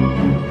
Música